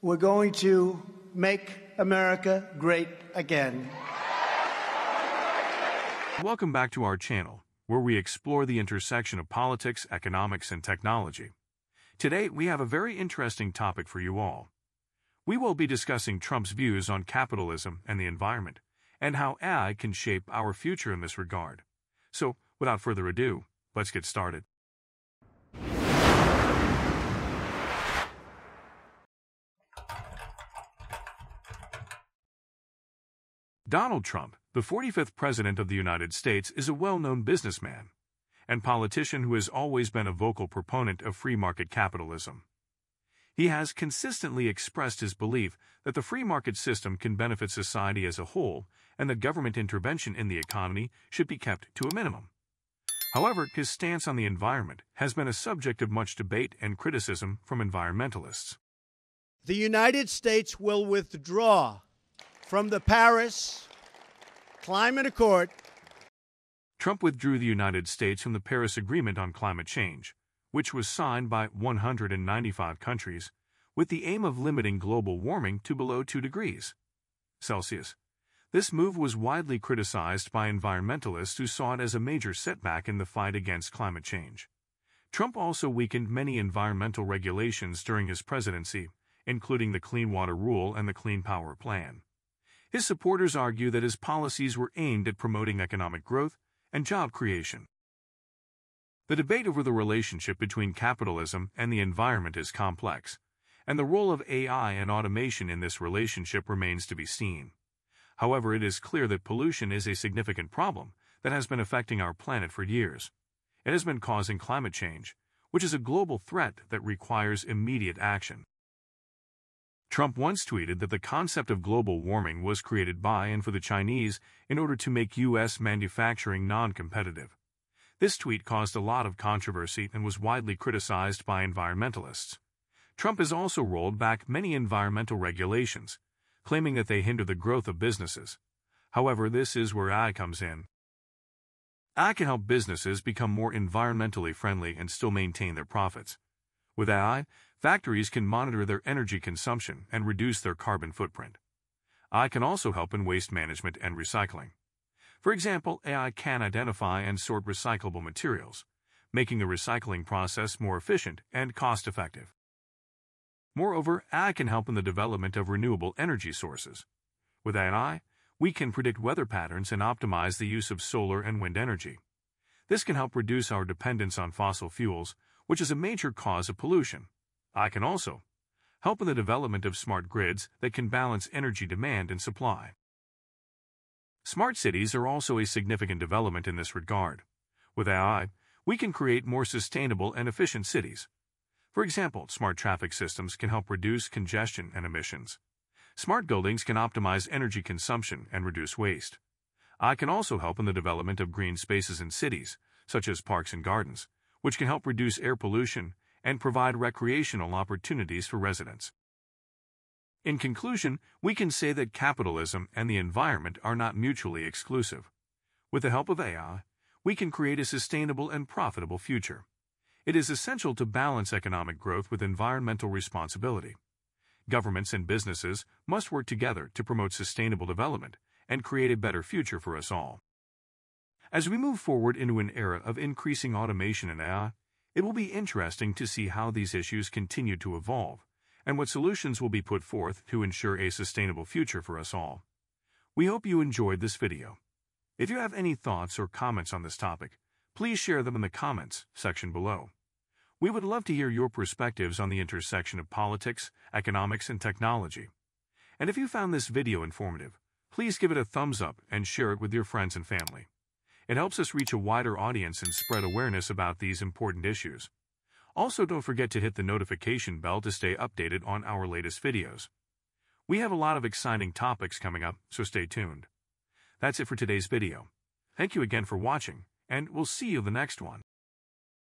we're going to make America great again. Welcome back to our channel, where we explore the intersection of politics, economics, and technology. Today, we have a very interesting topic for you all. We will be discussing Trump's views on capitalism and the environment, and how AI can shape our future in this regard. So, without further ado, let's get started. Donald Trump, the 45th President of the United States, is a well-known businessman and politician who has always been a vocal proponent of free market capitalism. He has consistently expressed his belief that the free market system can benefit society as a whole and that government intervention in the economy should be kept to a minimum. However, his stance on the environment has been a subject of much debate and criticism from environmentalists. The United States will withdraw from the Paris Climate Accord. Trump withdrew the United States from the Paris Agreement on climate change, which was signed by 195 countries, with the aim of limiting global warming to below 2 degrees Celsius. This move was widely criticized by environmentalists who saw it as a major setback in the fight against climate change. Trump also weakened many environmental regulations during his presidency, including the Clean Water Rule and the Clean Power Plan. His supporters argue that his policies were aimed at promoting economic growth and job creation. The debate over the relationship between capitalism and the environment is complex, and the role of AI and automation in this relationship remains to be seen. However, it is clear that pollution is a significant problem that has been affecting our planet for years. It has been causing climate change, which is a global threat that requires immediate action. Trump once tweeted that the concept of global warming was created by and for the Chinese in order to make U.S. manufacturing non-competitive. This tweet caused a lot of controversy and was widely criticized by environmentalists. Trump has also rolled back many environmental regulations, claiming that they hinder the growth of businesses. However, this is where AI comes in. AI can help businesses become more environmentally friendly and still maintain their profits. With AI, factories can monitor their energy consumption and reduce their carbon footprint. AI can also help in waste management and recycling. For example, AI can identify and sort recyclable materials, making the recycling process more efficient and cost-effective. Moreover, AI can help in the development of renewable energy sources. With AI, we can predict weather patterns and optimize the use of solar and wind energy. This can help reduce our dependence on fossil fuels which is a major cause of pollution. AI can also help in the development of smart grids that can balance energy demand and supply. Smart cities are also a significant development in this regard. With AI, we can create more sustainable and efficient cities. For example, smart traffic systems can help reduce congestion and emissions. Smart buildings can optimize energy consumption and reduce waste. AI can also help in the development of green spaces in cities, such as parks and gardens, which can help reduce air pollution and provide recreational opportunities for residents. In conclusion, we can say that capitalism and the environment are not mutually exclusive. With the help of AI, we can create a sustainable and profitable future. It is essential to balance economic growth with environmental responsibility. Governments and businesses must work together to promote sustainable development and create a better future for us all. As we move forward into an era of increasing automation and AI, it will be interesting to see how these issues continue to evolve and what solutions will be put forth to ensure a sustainable future for us all. We hope you enjoyed this video. If you have any thoughts or comments on this topic, please share them in the comments section below. We would love to hear your perspectives on the intersection of politics, economics, and technology. And if you found this video informative, please give it a thumbs up and share it with your friends and family. It helps us reach a wider audience and spread awareness about these important issues. Also, don't forget to hit the notification bell to stay updated on our latest videos. We have a lot of exciting topics coming up, so stay tuned. That's it for today's video. Thank you again for watching, and we'll see you the next one.